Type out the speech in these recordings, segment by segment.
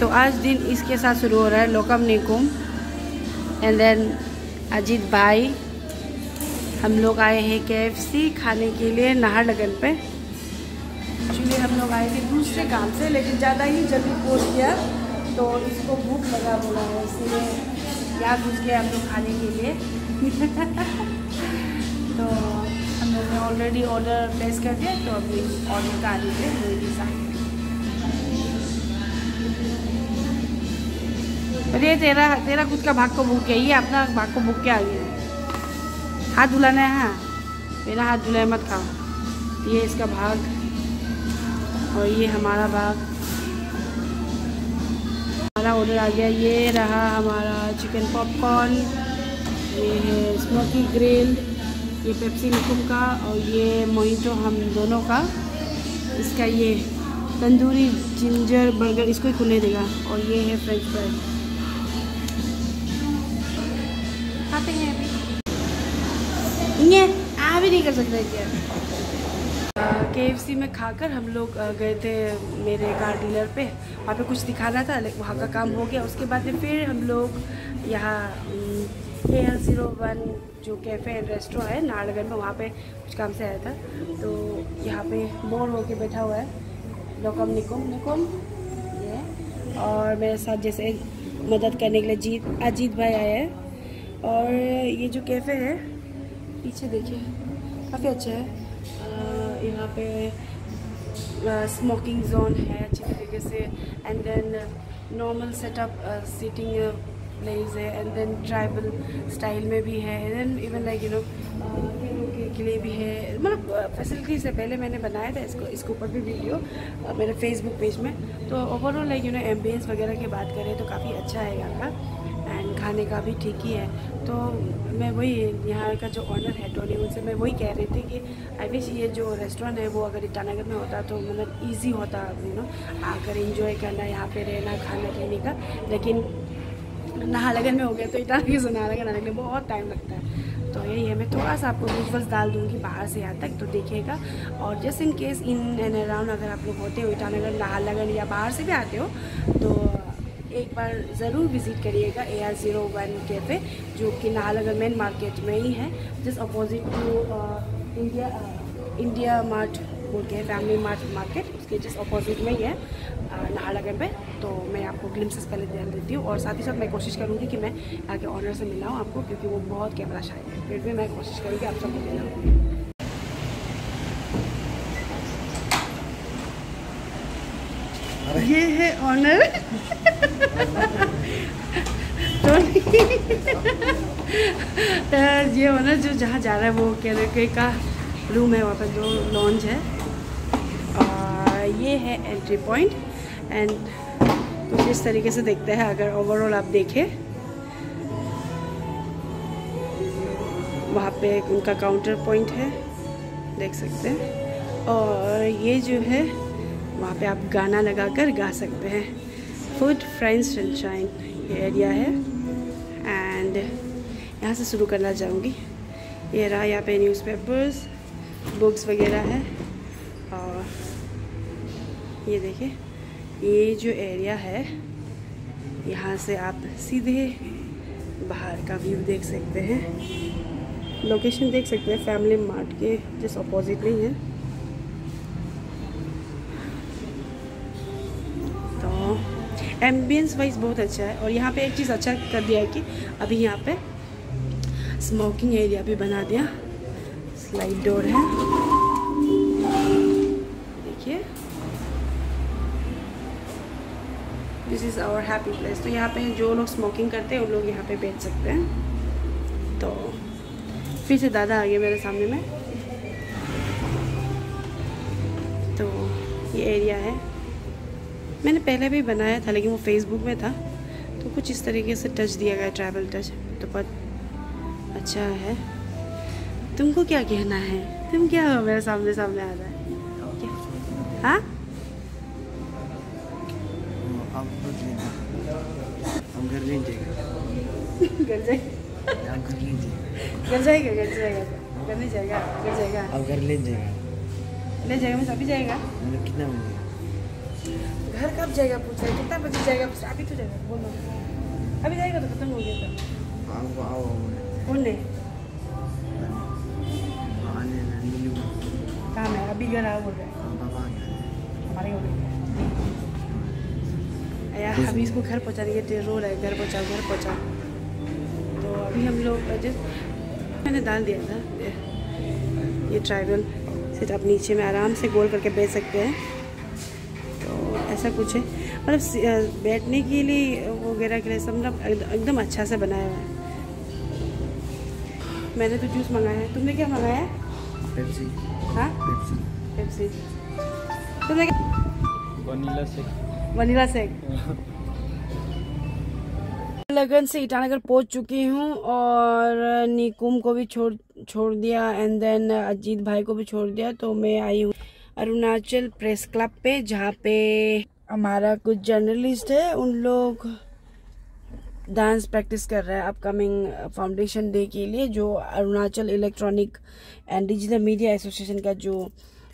तो आज दिन इसके साथ शुरू हो रहा है लोकम निकुम। एंड देन अजीत भाई, हम लोग आए हैं के खाने के लिए नाहरलगन पे। एक्चुअली हम लोग आए थे दूसरे काम से, लेकिन ज़्यादा ही जल्दी पहुँच गया तो इसको भूख लगा बोला है, इसलिए यहाँ घुस गए हम लोग खाने के लिए। तो हम लोग ने ऑलरेडी ऑर्डर प्लेस कर दिया तो अभी ऑर्डर का आने के रेडी अरे, तेरा तेरा खुद का भाग को भूख है ये अपना भाग को भूख के आ गया हाथ धुलाना है हाँ। मेरा हाथ धुलाए मत खाओ। ये इसका भाग, और ये हमारा भाग। हमारा ऑर्डर आ गया, ये रहा हमारा चिकन पॉपकॉर्न ये है स्मोकी ग्रिल ये पेप्सी निकुम का, और ये मोहितो हम दोनों का। इसका ये तंदूरी जिंजर बर्गर इसको ही खुले देगा। और ये है फ्रेंच फ्राइज खाते हैं अभी। ये आ भी नहीं कर सकते क्या? के एफ़ सी में खाकर हम लोग गए थे मेरे कार डीलर पे। वहाँ पे कुछ दिखाना था लेकिन वहाँ का काम हो गया। उसके बाद में फिर हम लोग यहाँ ए एल ज़ीरो वन जो कैफ़े एंड रेस्टोरेंट है नारगढ़ में वहाँ पे कुछ काम से आया था। तो यहाँ पे बोर होके बैठा हुआ है लोकम निकुम निकुम ये। और मेरे साथ जैसे मदद करने के लिए जीत अजीत भाई आए हैं। और ये जो कैफ़े है, पीछे देखिए, काफ़ी अच्छा है। यहाँ पे स्मोकिंग जोन है अच्छी तरीके से and then normal setup seating place है एंड देन ट्राइबल स्टाइल में भी है and then even like you know के लिए भी है। मतलब फैसिलिटी से पहले मैंने बनाया था, इसको, इसके ऊपर भी वीडियो मेरे फेसबुक पेज में। तो overall like you know ambience वगैरह की बात करें तो काफ़ी अच्छा है यहाँ का। खाने का भी ठीक ही है। तो मैं वही यहाँ का जो ऑनर है टोनी उनसे मैं वही कह रही थी कि आई विश ये जो रेस्टोरेंट है, वो अगर ईटानगर में होता तो मतलब ईजी होता यू नो आकर इंजॉय करना, यहाँ पे रहना, खाना, पीने का। लेकिन नहालगन में हो गया तो ईटानगर से नहालगन आने के बहुत टाइम लगता है। तो यही है, मैं थोड़ा सा आपको विजुअल्स डाल दूँगी बाहर से यहाँ तक तो देखिएगा। और just in case in and around अगर आप लोग होते हो ईटानगर नाहरलगन या बाहर से भी आते हो तो एक बार ज़रूर विज़िट करिएगा A R zero one cafe जो कि नाहरलगन मेन मार्केट में ही है, जिस opposite to India India mart बोल के फैमिली मार्ट मार्केट उसके जिस अपोजिट में ही है नाहरलगन में तो मैं आपको ग्लिम्सेस पहले ध्यान देती हूँ और साथ ही साथ मैं कोशिश करूँगी कि मैं के ऑनर से मिलाऊँ आपको, क्योंकि वो बहुत कैमरा शायद है। फिर भी मैं कोशिश करूँगी आप सबको मिलाऊँ। ये है ऑनर तो ये ऑनर जो जहाँ जा रहा है वो कह रहे के का रूम है, वहाँ पर जो लॉन्च है। और ये है एंट्री पॉइंट एंड कुछ इस तरीके से देखते हैं अगर ओवरऑल आप देखें। वहाँ पे उनका काउंटर पॉइंट है, देख सकते हैं। और ये जो है वहाँ पे आप गाना लगा कर गा सकते हैं। फ़ूड फ्रेंड्स सनशाइन ये एरिया है। एंड यहाँ से शुरू करना चाहूँगी। ये रहा यहाँ पे न्यूज़पेपर्स बुक्स वगैरह है। और ये देखिए, ये जो एरिया है, यहाँ से आप सीधे बाहर का व्यू देख सकते हैं। लोकेशन देख सकते हैं फैमिली मार्ट के जिस अपोजिट में ही है। एम्बियंस वाइज बहुत अच्छा है और यहाँ पे एक चीज़ अच्छा कर दिया है कि अभी यहाँ पे स्मोकिंग एरिया भी बना दिया। स्लाइड डोर है। देखिए। This is our happy place तो यहाँ पे जो लोग स्मोकिंग करते हैं, उन लोग यहाँ पे बैठ सकते हैं। तो फिर से दादा आ गए मेरे सामने में। तो ये एरिया है। मैंने पहले भी बनाया था लेकिन वो फेसबुक में था। तो कुछ इस तरीके से टच दिया गया ट्रैवल टच तो बहुत अच्छा है। तुमको क्या कहना है? तुम क्या हो मेरे सामने सामने आ रहा है? हाँ? हम घर ले जाएगा। घर जाए हम घर ले जाएगा। घर जाएगा घर जाएगा। घर नहीं जाएगा घर जाएगा। अब घर ले जाएगा। ले जाएगा मैं अभी जाएगा? मतलब कितना मिलेगा घर कब जाएगा पूछ रहे कितना बजे जाएगा पूछ अभी तो जाएगा बोलो। अभी जाएगा तो खत्म हो गया नहीं काम है? अभी घर आओ बोल रहे हैं। हमारे हो यार अभी इसको घर पहुँचा देंगे तो रो रहा है घर पहुंचाओ घर पहुंचाओ। तो अभी हम लोग जस्ट मैंने डाल दिया था ये ट्राइबल सेट आप नीचे में आराम से गोल करके बैठ सकते हैं। ऐसा कुछ है। मतलब बैठने के लिए वगैरह के लिए सब मतलब एकदम- अच्छा से बनाया हुआ है। मैंने तो जूस मंगाया है। तुमने क्या मंगाया? है पेप्सी। हाँ? पेप्सी। पेप्सी। तुमने क्या वनीला से वनीला शेक? लगन से ईटानगर पहुँच चुकी हूँ और निकुम को भी छोड़ छोड़ दिया एंड देन अजीत भाई को भी छोड़ दिया तो मैं आई हूँ। अरुणाचल प्रेस क्लब पे, जहाँ पे हमारा कुछ जर्नलिस्ट है, उन लोग डांस प्रैक्टिस कर रहा है अपकमिंग फाउंडेशन डे के लिए, जो Arunachal electronic and digital media association का जो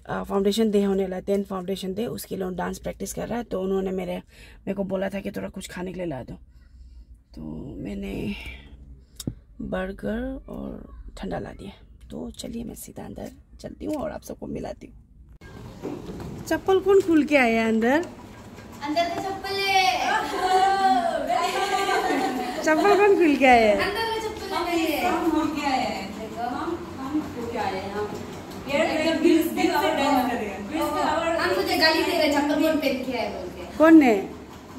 फाउंडेशन डे होने वाला है टेंथ फाउंडेशन डे, उसके लिए डांस प्रैक्टिस कर रहा है। तो उन्होंने मेरे मेरे को बोला था कि थोड़ा कुछ खाने के लिए ला दो। तो मैंने बर्गर और ठंडा ला दिया। तो चलिए मैं सीधा अंदर चलती हूँ और आप सबको मिलाती हूँ। चप्पल कौन खुल के आया अंदर? अंदर का चप्पल है। चप्पल कौन खुल के आया है? अंदर का चप्पल है। हम तुझे गाली दे रहे चप्पल कौन पहन के आए बोल के। कौन ने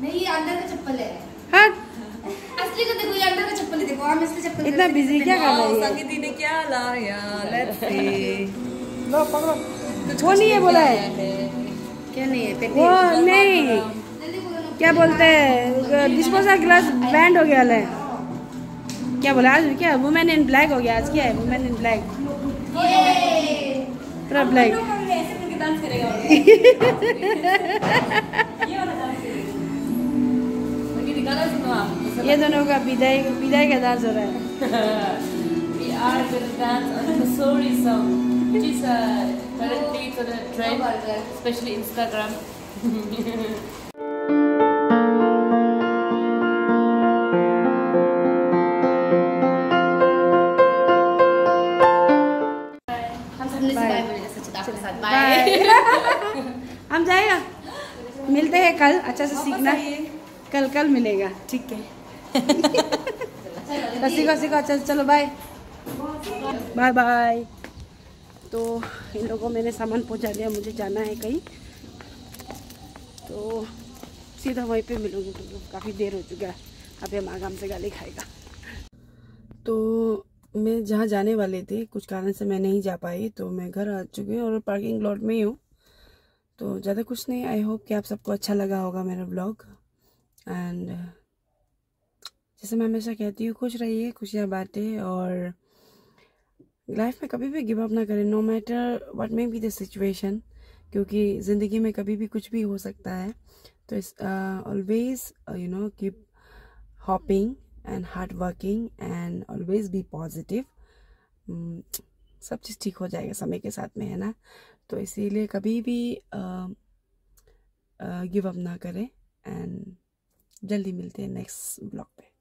नहीं अंदर का चप्पल है। हट। असली का देखो ये अंदर का चप्पल है। देखो हम इसलिए चप्पल इतना बिज़ी क्या कर रही है? संगीति ने क्या लाया लेट्स सी लो पकड़ो। वो नहीं है बोला है। क्या नहीं है? वो नहीं। क्या बोलते हैं? डिस्पोजल ग्लास बैंड हो गया है क्या बोला आज? क्या? वुमेन इन ब्लैक हो गया आज। क्या है? वुमेन इन ब्लैक पूरा ब्लैक करेगा। ये दोनों का विदाई विदाई का डांस हो रहा है। We are gonna dance on the Sorry song, which is uh, currently to the trend, especially Instagram. हम जाएगा। मिलते हैं कल। अच्छा से सीखना। कल कल मिलेगा। ठीक है। तो सीखो सीखो। अच्छा चलो बाय बाय बाय तो इन लोगों मैंने सामान पहुँचा दिया, मुझे जाना है कहीं। तो सीधा वहीं पे मिलूँगी क्योंकि काफ़ी देर हो चुका है। अभी हम आगाम से गाली खाएगा। तो मैं जहाँ जाने वाली थी, कुछ कारण से मैं नहीं जा पाई तो मैं घर आ चुकी हूँ और पार्किंग लॉट में ही हूँ। तो ज़्यादा कुछ नहीं आई होप कि आप सबको अच्छा लगा होगा मेरा ब्लॉग एंड जैसे मैं हमेशा कहती हूँ, खुश रहिए, खुशियाँ बांटें और लाइफ में कभी भी गिव अप ना करें no matter what may be the situation क्योंकि ज़िंदगी में कभी भी कुछ भी हो सकता है। तो इस always you know keep hoping and hard working and always be positive सब चीज़ ठीक हो जाएगा समय के साथ में, है ना? तो इसीलिए कभी भी गिव अप ना करें एंड जल्दी मिलते हैं नेक्स्ट ब्लॉग पे।